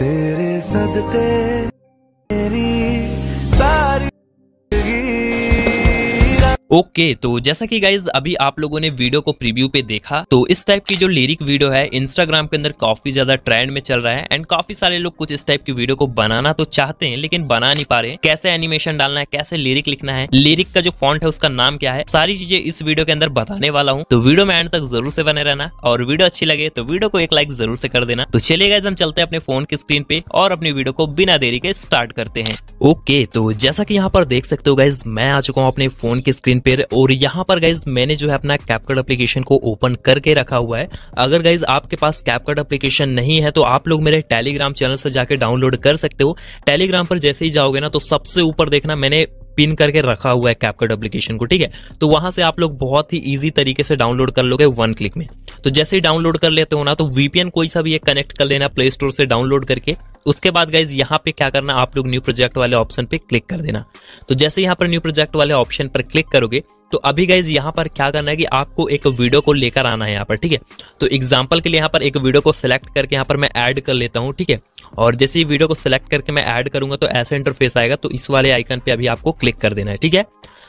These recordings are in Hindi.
तेरे सदके ओके तो जैसा कि गाइज़ अभी आप लोगों ने वीडियो को प्रीव्यू पे देखा तो इस टाइप की जो लिरिक वीडियो है इंस्टाग्राम के अंदर काफ़ी ज़्यादा ट्रेंड में चल रहा है एंड काफ़ी सारे लोग कुछ इस टाइप की वीडियो को बनाना तो चाहते हैं, लेकिन बना नहीं पा रहे। कैसे एनिमेशन डालना है, कैसे लिरिक लिखना है लिरिक का जो फॉन्ट है, उसका नाम क्या है, सारी चीज़ें इस वीडियो के अंदर बताने वाला हूँ। तो वीडियो में एंड तक ज़रूर से बने रहना और वीडियो अच्छी लगे तो वीडियो को एक लाइक ज़रूर से कर देना। तो चलिए गाइज़ हम चलते हैं अपने फ़ोन की स्क्रीन पे और अपनी वीडियो को बिना देरी के स्टार्ट करते हैं। ओके तो जैसा की यहाँ पर देख सकते हो गाइज़ मैं आ चुका हूँ अपने फ़ोन की स्क्रीन पे और यहाँ पर गाइज़ मैंने जो है अपना कैपकट एप्लीकेशन को ओपन करके रखा हुआ है। अगर गाइज़ आपके पास कैपकट एप्लीकेशन नहीं है तो आप लोग मेरे टेलीग्राम चैनल से जाके डाउनलोड कर सकते हो। टेलीग्राम पर जैसे ही जाओगे ना तो सबसे ऊपर देखना मैंने पिन करके रखा हुआ है कैपकट एप्लीकेशन को, ठीक है? तो वहाँ से आप लोग बहुत ही इजी तरीके से डाउनलोड कर लोगे वन क्लिक में। तो जैसे ही डाउनलोड कर लेते हो ना तो वीपीएन कोई सा भी एक कनेक्ट कर लेना प्ले स्टोर से डाउनलोड करके। उसके बाद गाइज़ यहाँ पे क्या करना, आप लोग न्यू प्रोजेक्ट वाले ऑप्शन पे क्लिक कर देना। तो जैसे यहाँ पर न्यू प्रोजेक्ट वाले ऑप्शन पर क्लिक करोगे तो अभी गाइज़ यहाँ पर क्या करना है कि आपको एक वीडियो को लेकर आना है यहाँ पर, ठीक है? तो एग्ज़ाम्पल के लिए यहाँ पर एक वीडियो को सिलेक्ट करके यहाँ पर मैं ऐड कर लेता हूँ, ठीक है? और जैसे ही वीडियो को सिलेक्ट करके मैं ऐड करूँगा तो ऐसा इंटरफेस आएगा तो इस वाले आइकन पे अभी आपको क्लिक कर देना है, ठीक है?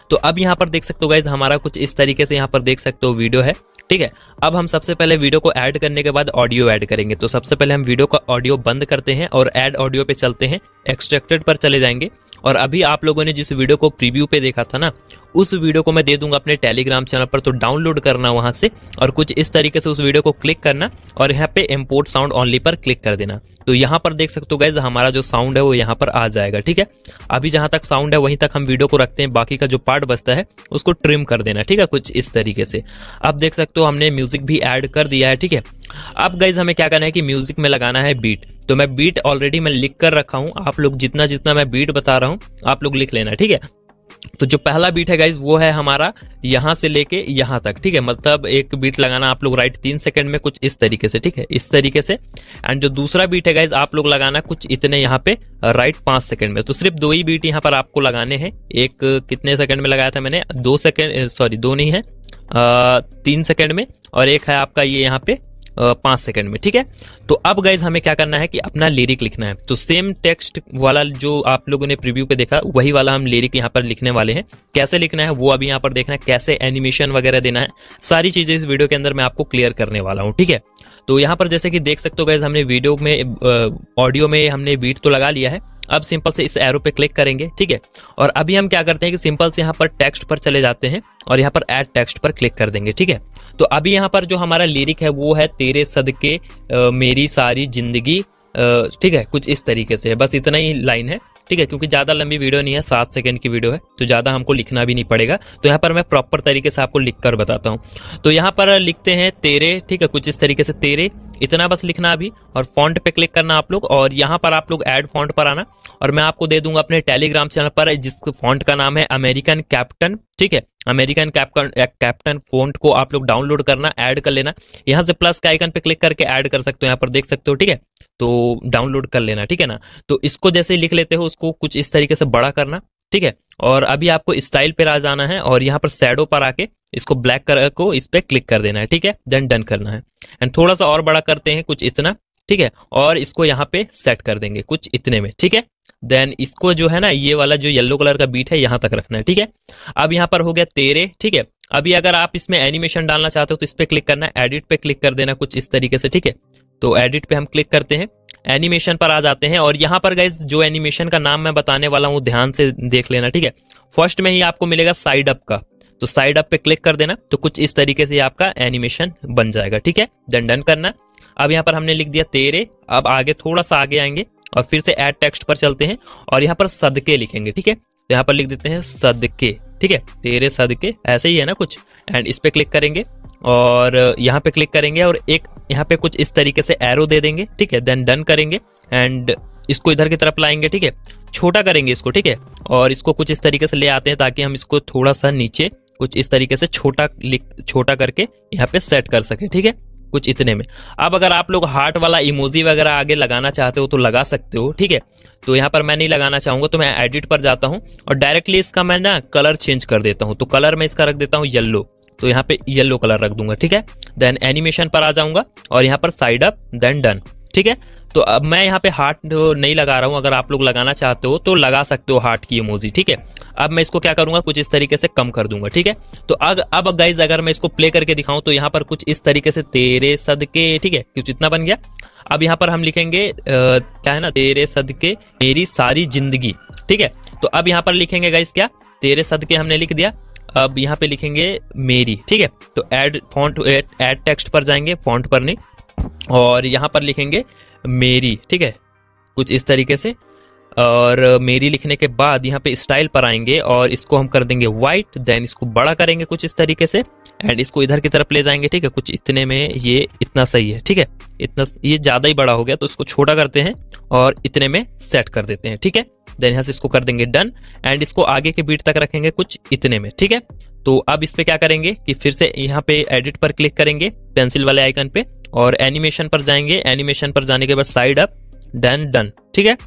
तो अब यहाँ पर देख सकते हो गाइज़ हमारा कुछ इस तरीके से यहाँ पर देख सकते हो वीडियो है, ठीक है? अब हम सबसे पहले वीडियो को ऐड करने के बाद ऑडियो ऐड करेंगे। तो सबसे पहले हम वीडियो का ऑडियो बंद करते हैं और ऐड ऑडियो पे चलते हैं। एक्सट्रैक्टेड पर चले जाएँगे। और अभी आप लोगों ने जिस वीडियो को प्रीव्यू पे देखा था ना, उस वीडियो को मैं दे दूँगा अपने टेलीग्राम चैनल पर तो डाउनलोड करना वहाँ से और कुछ इस तरीके से उस वीडियो को क्लिक करना और यहाँ पे इम्पोर्ट साउंड ऑनली पर क्लिक कर देना। तो यहाँ पर देख सकते हो गैस हमारा जो साउंड है वो यहाँ पर आ जाएगा, ठीक है? अभी जहाँ तक साउंड है, वहीं तक हम वीडियो को रखते हैं, बाकी का जो पार्ट बचता है, उसको ट्रिम कर देना, ठीक है? कुछ इस तरीके से। अब देख सकते हो हमने म्यूज़िक भी ऐड कर दिया है, ठीक है? अब गाइज़ हमें क्या करना है कि म्यूज़िक में लगाना है बीट तो मैं बीट ऑलरेडी मैं लिख कर रखा हूँ. आप लोग जितना जितना मैं बीट बता रहा हूँ आप लोग लिख लेना ठीक है? तो जो पहला बीट है गाइज़ वो है हमारा यहाँ से लेके यहाँ तक ठीक है? मतलब एक बीट लगाना आप लोग राइट तीन सेकंड में कुछ इस तरीके से ठीक है? इस तरीके से. एंड जो दूसरा बीट है गाइज़ आप लोग लगाना कुछ इतने यहाँ पे राइट पाँच सेकंड में. तो सिर्फ़ दो ही बीट यहाँ पर आपको लगाने हैं. एक कितने सेकंड में लगाया था मैंने? दो सेकंड सॉरी दो नहीं है आ, तीन सेकंड में. और एक है आपका ये यहाँ पे पाँच सेकंड में, ठीक है? तो अब गाइज़ हमें क्या करना है कि अपना लिरिक लिखना है। तो सेम टेक्स्ट वाला जो आप लोगों ने प्रीव्यू पे देखा, वही वाला हम लिरिक यहाँ पर लिखने वाले हैं। कैसे लिखना है, वो अभी यहाँ पर देखना है, कैसे एनिमेशन वगैरह देना है। सारी चीज़ें इस वीडियो के अंदर मैं आपको क्लियर करने वाला हूँ, ठीक है? तो यहाँ पर जैसे कि देख सकते हो गाइज़ हमने वीडियो में ऑडियो में हमने बीट तो लगा लिया है। अब सिंपल से इस एरो पे क्लिक करेंगे, ठीक है? और अभी हम क्या करते हैं कि सिंपल से यहाँ पर टेक्स्ट पर चले जाते हैं और यहाँ पर ऐड टेक्स्ट पर क्लिक कर देंगे, ठीक है? तो अभी यहाँ पर जो हमारा लिरिक है वो है, तेरे सदके मेरी सारी ज़िंदगी ठीक है? कुछ इस तरीके से है, बस इतना ही लाइन है। ठीक है, क्योंकि ज़्यादा लंबी वीडियो नहीं है, सात सेकंड की वीडियो है तो ज़्यादा हमको लिखना भी नहीं पड़ेगा। तो यहाँ पर मैं प्रॉपर तरीके से आपको लिख कर बताता हूँ। तो यहाँ पर लिखते हैं तेरे, ठीक है, कुछ इस तरीके से तेरे, इतना बस लिखना अभी, और फॉन्ट पे क्लिक करना आप लोग, और यहाँ पर आप लोग ऐड फॉन्ट पर आना, और मैं आपको दे दूँगा अपने टेलीग्राम चैनल पर, जिस फॉन्ट का नाम है अमेरिकन कैप्टन ठीक है? अमेरिकन कैप्टन कैप्टन फॉन्ट को आप लोग डाउनलोड करना ऐड कर लेना। यहाँ से प्लस के आइकन पे क्लिक करके ऐड कर सकते हो, यहाँ पर देख सकते हो, ठीक है? तो डाउनलोड कर लेना, ठीक है ना? तो इसको जैसे लिख लेते हो, उसको कुछ इस तरीके से बड़ा करना, ठीक है? और अभी आपको स्टाइल पर आ जाना है और यहाँ पर सैडो पर आके इसको ब्लैक कलर को इस पर क्लिक कर देना है, ठीक है? देन डन करना है। एंड थोड़ा सा और बड़ा करते हैं, कुछ इतना, ठीक है? और इसको यहाँ पे सेट कर देंगे, कुछ इतने में, ठीक है? देन इसको जो है ना, ये वाला जो येलो कलर का बीट है, यहाँ तक रखना है, ठीक है? अब यहाँ पर हो गया तेरे, ठीक है? अभी अगर आप इसमें एनिमेशन डालना चाहते हो तो इस पे क्लिक करना है एडिट पे क्लिक कर देना कुछ इस तरीके से, ठीक है? तो एडिट पे हम क्लिक करते हैं। एनिमेशन पर आ जाते हैं और यहाँ पर गाइज़ जो एनिमेशन का नाम मैं बताने वाला हूँ, ध्यान से देख लेना, ठीक है? फ़र्स्ट में ही आपको मिलेगा साइड अप का। तो साइड अप पे क्लिक कर देना तो कुछ इस तरीके से आपका एनिमेशन बन जाएगा, ठीक है? डन डन करना। अब यहाँ पर हमने लिख दिया तेरे। अब आगे थोड़ा सा आगे आएँगे और फिर से एड टेक्स्ट पर चलते हैं और यहाँ पर सदके लिखेंगे, ठीक है? तो यहाँ पर लिख देते हैं सदके। ठीक है? तेरे सदके ऐसे ही है ना कुछ? एंड इस पे क्लिक करेंगे और यहाँ पे क्लिक करेंगे और एक यहाँ पे कुछ इस तरीके से एरो दे देंगे, ठीक है? देन डन करेंगे एंड इसको इधर की तरफ़ लाएँगे, ठीक है? छोटा करेंगे इसको, ठीक है? और इसको कुछ इस तरीके से ले आते हैं ताकि हम इसको थोड़ा सा नीचे कुछ इस तरीके से छोटा छोटा करके यहाँ पे सेट कर सके, ठीक है? कुछ इतने में। अब अगर आप लोग हार्ट वाला इमोजी वगैरह आगे लगाना चाहते हो तो लगा सकते हो, ठीक है? तो यहाँ पर मैं नहीं लगाना चाहूँगा तो मैं एडिट पर जाता हूँ और डायरेक्टली इसका मैं ना कलर चेंज कर देता हूँ। तो कलर मैं इसका रख देता हूँ येल्लो तो यहाँ पे येल्लो कलर रख दूँगा, ठीक है? देन एनिमेशन पर आ जाऊँगा और यहाँ पर साइड अप देन डन ठीक है? तो अब मैं यहाँ पे हार्ट नहीं लगा रहा हूँ अगर आप लोग लगाना चाहते हो तो लगा सकते हो हार्ट की इमोजी ठीक है? अब मैं इसको क्या करूँगा कुछ इस तरीके से कम कर दूँगा ठीक है? तो अग, अब गाइज़ अगर मैं इसको प्ले करके दिखाऊँ तो यहाँ पर कुछ इस तरीके से तेरे सदके ठीक है? कुछ इतना बन गया। अब यहाँ पर हम लिखेंगे आ, क्या है ना? तेरे सदके मेरी सारी ज़िंदगी ठीक है? तो अब यहाँ पर लिखेंगे गाइज़ क्या? तेरे सदके हमने लिख दिया। अब यहाँ पे लिखेंगे मेरी ठीक है? तो एड फॉन्ट एड टेक्स्ट पर जाएँगे फॉन्ट पर नहीं। और यहाँ पर लिखेंगे मेरी, ठीक है? कुछ इस तरीके से। और मेरी लिखने के बाद यहाँ पे स्टाइल पर आएँगे और इसको हम कर देंगे व्हाइट देन इसको बड़ा करेंगे कुछ इस तरीके से एंड इसको इधर की तरफ़ ले जाएँगे, ठीक है? कुछ इतने में ये इतना सही है, ठीक है? इतना, ये ज़्यादा ही बड़ा हो गया तो इसको छोटा करते हैं और इतने में सेट कर देते हैं, ठीक है? देन यहाँ से इसको कर देंगे डन एंड इसको आगे के बीट तक रखेंगे कुछ इतने में, ठीक है? तो अब इस पे क्या करेंगे कि फिर से यहाँ पे एडिट पर क्लिक करेंगे पेंसिल वाले आइकन पे और एनिमेशन पर जाएँगे। एनिमेशन पर जाने के बाद साइड अप डन डन ठीक है?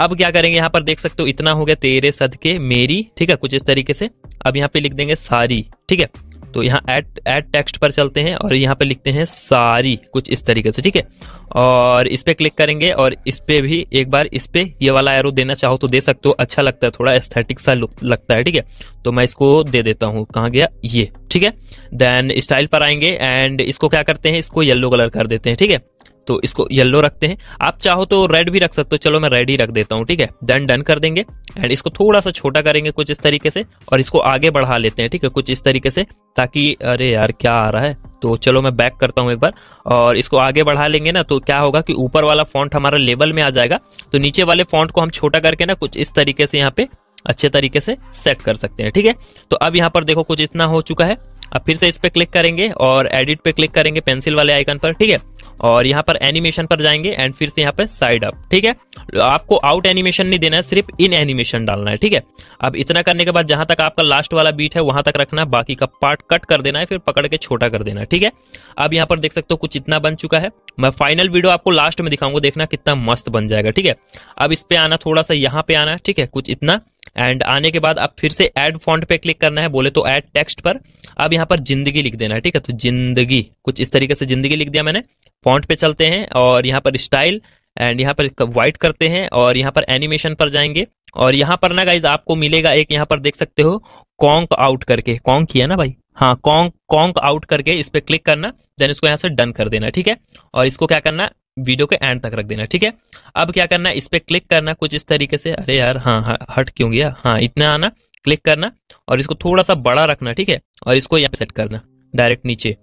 अब क्या करेंगे? यहाँ पर देख सकते हो, इतना हो गया तेरे सदके मेरी, ठीक है? कुछ इस तरीके से। अब यहाँ पे लिख देंगे सारी, ठीक है? तो यहाँ एड एड टेक्स्ट पर चलते हैं और यहाँ पे लिखते हैं सारी, कुछ इस तरीके से, ठीक है? और इस पे क्लिक करेंगे और इस पे भी एक बार इस पे ये वाला एरो देना चाहो तो दे सकते हो। अच्छा लगता है, थोड़ा एस्थेटिक सा लगता है, ठीक है? तो मैं इसको दे देता हूँ। कहाँ गया? ये, ठीक है? देन स्टाइल पर आएँगे एंड इसको क्या करते हैं? इसको येलो कलर कर देते हैं, ठीक है? तो इसको येलो रखते हैं। आप चाहो तो रेड भी रख सकते हो। चलो मैं रेड ही रख देता हूँ, ठीक है? डन डन कर देंगे एंड इसको थोड़ा सा छोटा करेंगे कुछ इस तरीके से और इसको आगे बढ़ा लेते हैं, ठीक है? कुछ इस तरीके से ताकि, अरे यार, क्या आ रहा है? तो चलो मैं बैक करता हूँ एक बार और इसको आगे बढ़ा लेंगे ना तो क्या होगा कि ऊपर वाला फॉन्ट हमारा लेवल में आ जाएगा। तो नीचे वाले फॉन्ट को हम छोटा करके ना कुछ इस तरीके से यहाँ पे अच्छे तरीके से सेट कर सकते हैं, ठीक है? तो अब यहाँ पर देखो कुछ इतना हो चुका है। अब फिर से इस पे क्लिक करेंगे और एडिट पे क्लिक करेंगे पेंसिल वाले आइकन पर, ठीक है? और यहाँ पर एनिमेशन पर जाएँगे एंड फिर से यहाँ पे साइड अप, ठीक है? आपको आउट एनिमेशन नहीं देना है, सिर्फ़ इन एनिमेशन डालना है, ठीक है? अब इतना करने के बाद जहाँ तक आपका लास्ट वाला बीट है, वहाँ तक रखना है, बाकी का पार्ट कट कर देना है, फिर पकड़ के छोटा कर देना है, ठीक है? अब यहाँ पर देख सकते हो कुछ इतना बन चुका है। मैं फाइनल वीडियो आपको लास्ट में दिखाऊँगा, देखना कितना मस्त बन जाएगा, ठीक है? अब इस पे आना, थोड़ा सा यहाँ पे आना, ठीक है? कुछ इतना एंड आने के बाद अब फिर से एड फॉन्ट पे क्लिक करना है, बोले तो एड टेक्स्ट पर। अब यहाँ पर ज़िंदगी लिख देना है ठीक है? तो ज़िंदगी, कुछ इस तरीके से ज़िंदगी लिख दिया मैंने। फॉन्ट पे चलते हैं और यहाँ पर स्टाइल एंड यहाँ पर व्हाइट करते हैं और यहाँ पर एनिमेशन पर जाएँगे। और यहाँ पर ना गाइज़ आपको मिलेगा एक यहाँ पर देख सकते हो, कॉन्क आउट करके। कॉन्क किया ना भाई? हाँ कॉन्क कॉन्क आउट करके इस पे क्लिक करना देन इसको यहाँ से डन कर देना, ठीक है? और इसको क्या करना, वीडियो के एंड तक रख देना, ठीक है? अब क्या करना, इस पे क्लिक करना कुछ इस तरीके से। अरे यार हाँ हाँ हट क्यों गया? हाँ इतना आना क्लिक करना। और इसको थोड़ा सा बड़ा रखना, ठीक है? और इसको यहाँ सेट करना डायरेक्ट नीचे।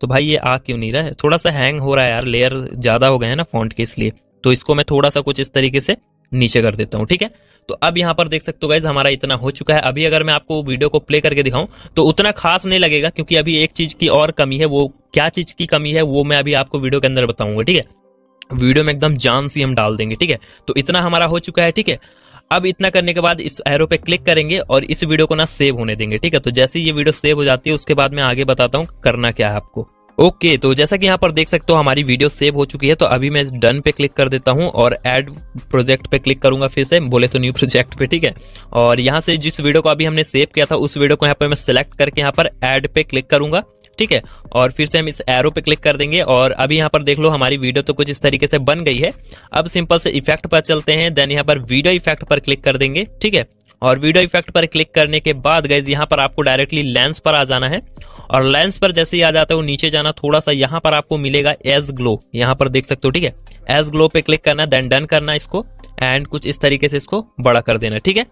तो भाई ये आ क्यों नहीं रहा है? थोड़ा सा हैंग हो रहा है यार लेयर ज़्यादा हो गए हैं ना फॉन्ट के इसलिए। तो इसको मैं थोड़ा सा कुछ इस तरीके से नीचे कर देता हूँ, ठीक है? तो अब यहाँ पर देख सकते हो गाइज़ हमारा इतना हो चुका है। अभी अगर मैं आपको वीडियो को प्ले करके दिखाऊँ तो उतना खास नहीं लगेगा, क्योंकि अभी एक चीज़ की और कमी है, वो क्या चीज़ की कमी है, वो मैं अभी आपको वीडियो के अंदर बताऊँगा, ठीक है? वीडियो में एकदम जान सी हम डाल देंगे, ठीक है? तो इतना हमारा हो चुका है, ठीक है? अब इतना करने के बाद इस एरो पे क्लिक करेंगे और इस वीडियो को ना सेव होने देंगे ठीक है? तो जैसे ये वीडियो सेव हो जाती है उसके बाद मैं आगे बताता हूँ करना क्या है आपको। ओके okay, तो जैसा कि यहाँ पर देख सकते हो हमारी वीडियो सेव हो चुकी है तो अभी मैं डन पे क्लिक कर देता हूँ और ऐड प्रोजेक्ट पे क्लिक करूँगा फिर से बोले तो न्यू प्रोजेक्ट पे ठीक है? और यहाँ से जिस वीडियो को अभी हमने सेव किया था उस वीडियो को यहाँ पर मैं सिलेक्ट करके यहाँ पर एड पे क्लिक करूँगा। ठीक है? और फिर से हम इस एरो पे क्लिक कर देंगे और अभी यहाँ पर देख लो, हमारी वीडियो तो कुछ इस तरीके से बन गई है। अब सिंपल से इफ़ेक्ट पर चलते हैं देन यहाँ पर वीडियो इफ़ेक्ट पर क्लिक कर देंगे, ठीक है? और वीडियो इफ़ेक्ट पर क्लिक करने के बाद गैस यहाँ पर आपको डायरेक्टली लेंस पर आ जाना है। और लेंस पर जैसे ही आ जाता है नीचे जाना थोड़ा सा यहाँ पर आपको मिलेगा एज ग्लो यहाँ पर देख सकते हो, ठीक है? एज ग्लो पे क्लिक करना देन डन करना इसको एंड कुछ इस तरीके से इसको बड़ा कर देना, ठीक है?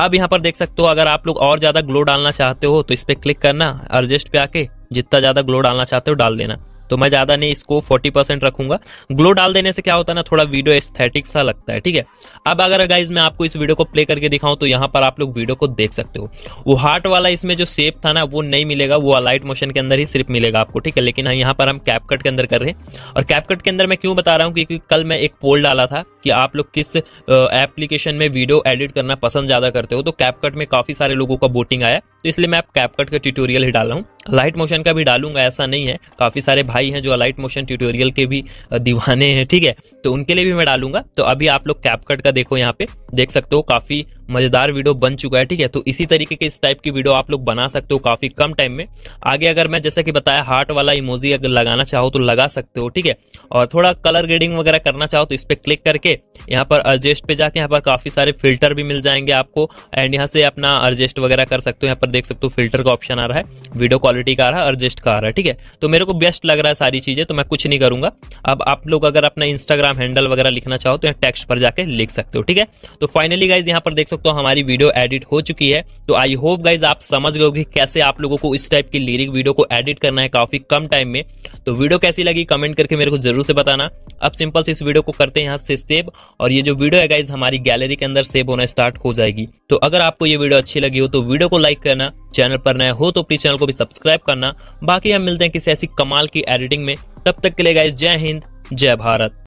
अब यहाँ पर देख सकते हो, अगर आप लोग और ज़्यादा ग्लो डालना चाहते हो तो इस पे क्लिक करना एडजस्ट पे आके जितना ज़्यादा ग्लो डालना चाहते हो, डाल देना। तो मैं ज़्यादा नहीं, इसको 40 परसेंट रखूँगा। ग्लो डाल देने से क्या होता है ना, थोड़ा वीडियो एस्थेटिक सा लगता है, ठीक है? अब अगर गाइज़ मैं आपको इस वीडियो को प्ले करके दिखाऊँ तो यहाँ पर आप लोग वीडियो को देख सकते हो। वो हार्ट वाला इसमें जो शेप था ना, वो नहीं मिलेगा, वो लाइट मोशन के अंदर ही सिर्फ़ मिलेगा आपको, ठीक है? लेकिन यहाँ पर हम कैपकट के अंदर कर रहे हैं। और कैपकट के अंदर मैं क्यों बता रहा हूँ? क्योंकि कल मैं एक पोल डाला था कि आप लोग किस एप्लीकेशन में वीडियो एडिट करना पसंद ज़्यादा करते हो। तो कैपकट में काफ़ी सारे लोगों का वोटिंग आया तो इसलिए मैं आप कैपकट का ट्यूटोरियल ही डाल रहा हूँ। लाइट मोशन का भी डालूँगा, ऐसा नहीं है। काफ़ी सारे भाई हैं जो लाइट मोशन ट्यूटोरियल के भी दीवाने हैं, ठीक है? तो उनके लिए भी मैं डालूँगा। तो अभी आप लोग कैपकट का देखो यहाँ पे। देख सकते हो, काफ़ी मज़ेदार वीडियो बन चुका है, ठीक है? तो इसी तरीके के इस टाइप की वीडियो आप लोग बना सकते हो काफ़ी कम टाइम में। आगे अगर मैं, जैसा कि बताया हार्ट वाला इमोजी अगर लगाना चाहो तो लगा सकते हो, ठीक है? और थोड़ा कलर ग्रेडिंग वगैरह करना चाहो तो इस पर क्लिक करके यहाँ पर अर्जेस्ट पे जाके यहाँ पर काफ़ी सारे फ़िल्टर भी मिल जाएँगे आपको। एंड यहाँ से अपना अर्जेस्ट वगैरह कर सकते हो, यहाँ पर देख सकते हो फ़िल्टर का ऑप्शन आ रहा है वीडियो क्वालिटी का आ रहा है अर्जेस्ट का आ रहा है, ठीक है? तो मेरे को बेस्ट लग रहा है सारी चीज़ें तो मैं कुछ नहीं करूँगा। अब आप लोग अगर अपना इंस्टाग्राम हैंडल वगैरह लिखना चाहो तो यहाँ टेक्स्ट पर जाके लिख सकते हो, ठीक है? तो फाइनली गाइज़ यहाँ पर देख सकते हो हमारी वीडियो एडिट हो चुकी है। तो आई होप गाइज़ आप समझ गए कैसे आप लोगों को इस टाइप की लिरिक वीडियो को एडिट करना है काफ़ी कम टाइम में। तो वीडियो कैसी लगी कमेंट करके मेरे को ज़रूर से बताना। अब सिंपल से इस वीडियो को करते हैं यहाँ से सेव और ये जो वीडियो है गाइज़ हमारी गैलरी के अंदर सेव होना स्टार्ट हो जाएगी। तो अगर आपको ये वीडियो अच्छी लगी हो तो वीडियो को लाइक करना। चैनल पर नया हो तो प्लीज़ चैनल को भी सब्सक्राइब करना। बाकी हम मिलते हैं किसी ऐसी कमाल की एडिटिंग में। तब तक के लिए गाइज़ जय हिंद, जय भारत।